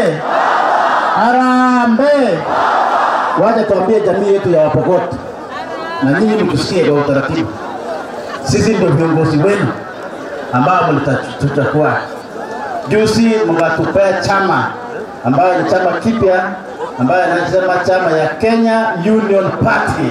Harambee! Harambee! Wacha tuambie jamii yetu ya Wapokot na nyinyi mtusikie kwa utaratibu. Sisi ndio viongozi wenu ambao mlitachukua. Juzi mkatupea chama ambayo ni chama kipya ambayo anasema chama ya Kenya Union Party,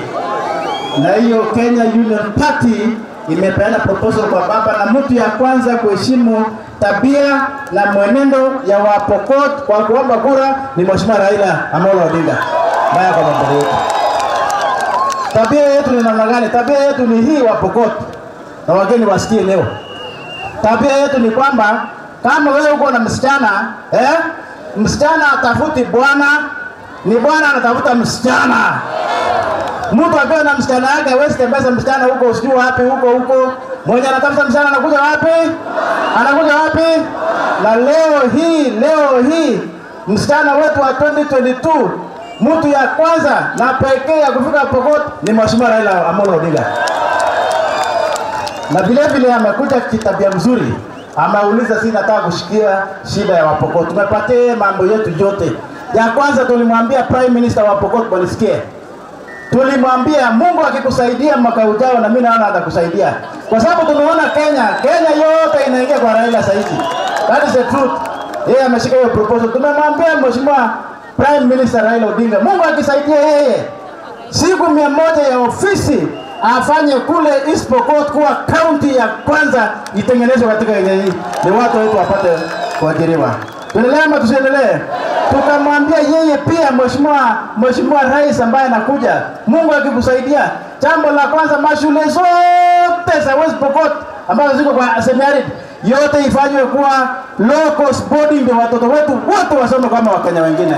na hiyo Kenya Union Party imepeana proposal kwa baba na mtu ya kwanza kuheshimu tabia na mwenendo ya Wapokot kwa kuomba kura ni Mheshimiwa Raila Amolo Odinga. Baya kwa mambo yetu. Tabia yetu ni namna gani? Tabia yetu ni hii Wapokot, na wageni wasikie leo. Tabia yetu ni kwamba kama wewe uko na msichana eh, msichana atafuti bwana, ni bwana anatafuta msichana. Mtu akiwa na msichana yake hawezi tembeza msichana huko usijui wapi huko huko. Mwenye anatafuta msichana anakuja wapi? Anakuja wapi? Na leo hii leo hii msichana wetu wa 2022 mtu ya kwanza na pekee ya kufika Pokot ni Mheshimiwa Raila Amolo Odinga na vile vile amekuja kitabia mzuri, ameuliza si nataka kushikia shida ya Wapokot. Tumepatia mambo yetu yote. Ya kwanza tulimwambia Prime Minister wa Pokot walisikie, tulimwambia Mungu akikusaidia mwaka ujao, na mimi naona atakusaidia kwa sababu tumeona Kenya, Kenya yote inaingia kwa Raila sasa hivi. That is the truth. Yeye ameshika hiyo proposal. Tumemwambia Mheshimiwa Prime Minister Raila Odinga, Mungu akisaidia yeye siku mia moja ya ofisi afanye kule East Pokot kuwa kaunti ya kwanza itengenezwe katika Kenya hii, ni watu wetu wapate kuajiriwa. Tuendelee ama tusiendelee? Tukamwambia yeye pia, mheshimiwa mheshimiwa rais ambaye anakuja, Mungu akikusaidia, jambo la kwanza, mashule zote za West Pokot ambazo ziko kwa semi-arid yote ifanywe kuwa low cost boarding, ndio watoto wetu wote wasome kama Wakenya wengine.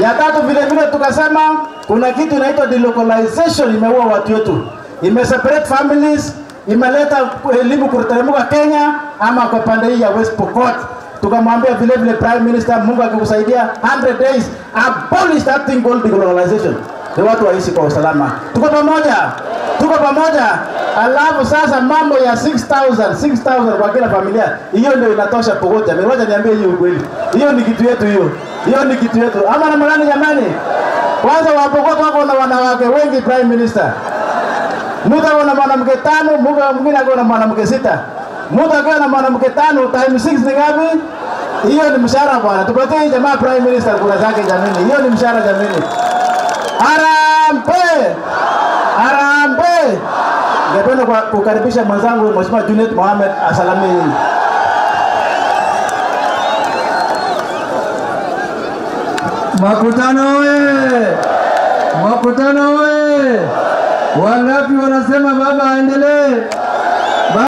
Ya tatu vile vile tukasema kuna kitu inaitwa delocalization imeua watu wetu, imeseparate families, imeleta elimu kuteremka Kenya ama kwa pande hii ya West Pokot. Tukamwambia vile vile Prime Minister, Mungu akikusaidia 100 days abolish that thing called decolonization, ni watu waishi kwa usalama. Tuko pamoja, tuko pamoja. Alafu sasa mambo ya 6000 6000 kwa kila familia, hiyo ndio inatosha pokoja. Jamani, niambie hiyo ukweli, hiyo ni kitu yetu hiyo hiyo ni kitu yetu, ama namna gani jamani? Kwanza wapokoto wako na wanawake wengi, Prime Minister. Mtu ako na mwanamke tano, mwingine ako na mwanamke sita. Mtu akiwa na mwanamke tano time 6 ni ngapi? Hiyo ni mshahara bwana. Tupatie jamaa Prime Minister kura zake jamini, Hiyo ni mshahara jamini. Harambe, harambe. Ningependa kukaribisha mwenzangu Mheshimiwa Junet Mohamed asalamie hii. Makutano oye! Makutano oye! Wangapi wanasema baba aendelee?